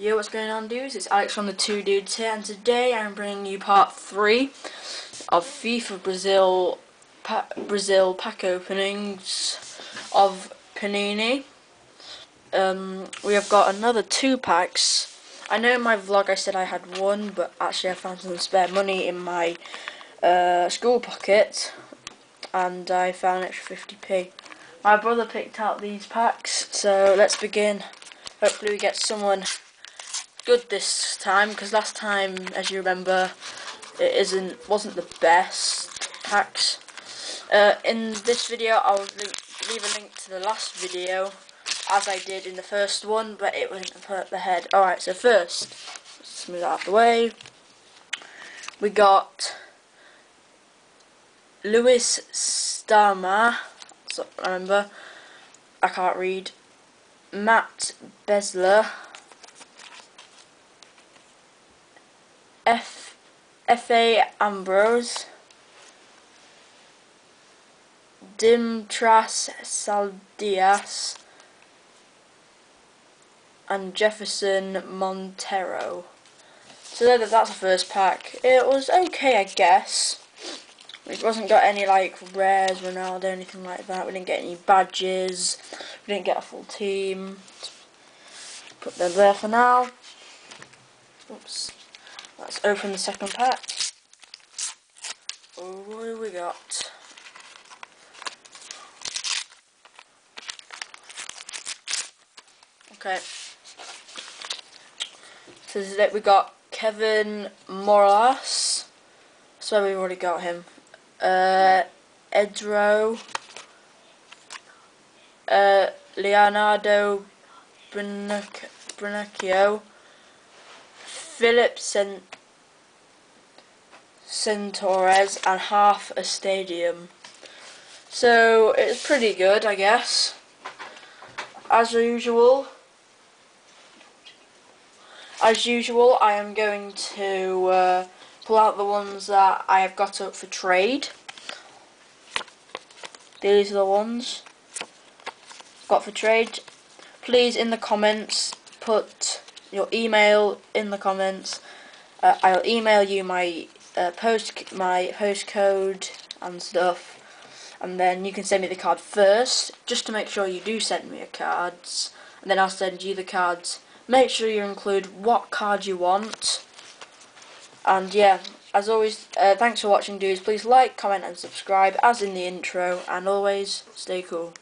Yo, what's going on, dudes? It's Alex from the Two Dudes here, and today I'm bringing you part three of FIFA Brazil pa Brazil pack openings of Panini. Um, we have got another two packs. I know in my vlog I said I had one, but actually I found some spare money in my uh, school pocket, and I found an extra 50p. My brother picked out these packs, so let's begin. Hopefully we get someone good this time because last time, as you remember, it isn't wasn't the best packs. Uh, in this video, I'll leave a link to the last video, as I did in the first one, but it hurt the head. Alright, so first, let's move that out of the way. We got Luis Starma, so remember, I can't read, Matt Besler, F. F. A. Ambrose, Dimtras Saldias, and Jefferson Montero. So that's the first pack. It was okay, I guess. It wasn't got any like rares, Ronaldo, anything like that. We didn't get any badges. We didn't get a full team. Put them there for now. Oops. Let's open the second pack. Oh, what have we got? Okay. So it. We got Kevin Morales. So we've already got him. Uh, Edro. Uh, Leonardo Brunacchio. Philip Cent Centaures and half a stadium. So it's pretty good, I guess. As usual, as usual, I am going to uh, pull out the ones that I have got up for trade. These are the ones got for trade. Please, in the comments, put your email in the comments. Uh, I'll email you my uh, post my postcode and stuff, and then you can send me the card first, just to make sure you do send me your cards, and then I'll send you the cards. Make sure you include what card you want, and yeah, as always, uh, thanks for watching, dudes. Please like, comment, and subscribe, as in the intro, and always stay cool.